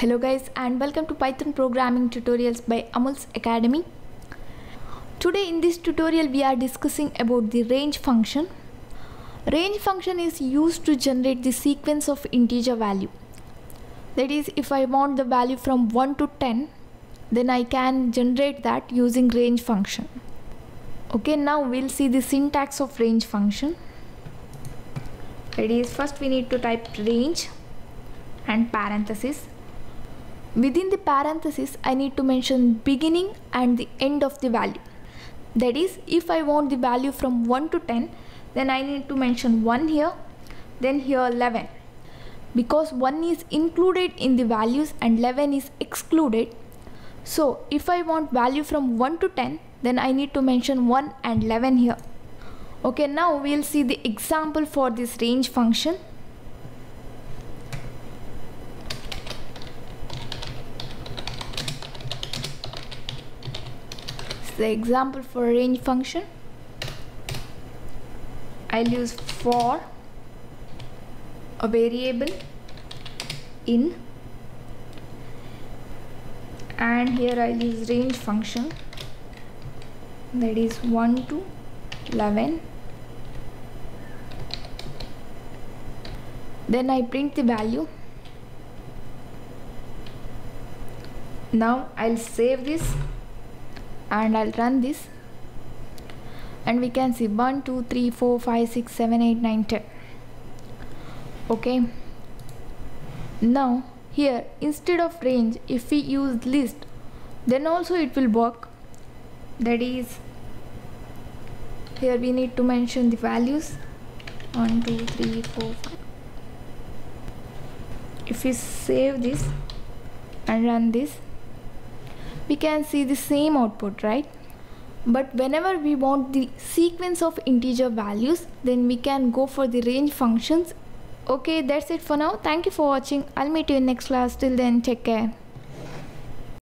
Hello guys and welcome to Python programming tutorials by Amul's Academy. Today in this tutorial we are discussing about the range function. Range function is used to generate the sequence of integer value. That is if I want the value from 1 to 10 then I can generate that using range function. Okay now we'll see the syntax of range function. That is first we need to type range and parenthesis within the parenthesis I need to mention beginning and the end of the value. That is if I want the value from 1 to 10 then I need to mention 1 here then here 11 because 1 is included in the values and 11 is excluded so if I want value from 1 to 10 then I need to mention 1 and 11 here. Okay now we'll see the example for this range function the example for range function. I'll use for a variable in and here I'll use range function. That is 1 to 11 then I print the value. Now I'll save this and I'll run this. And we can see 1 2 3 4 5 6 7 8 9 10 okay. Now here instead of range if we use list then also it will work. That is here we need to mention the values. 1 2 3 4 5 if we save this and run this we can see the same output right? But whenever we want the sequence of integer values then we can go for the range functions. Okay that's it for now. Thank you for watching. I'll meet you in next class. Till then take care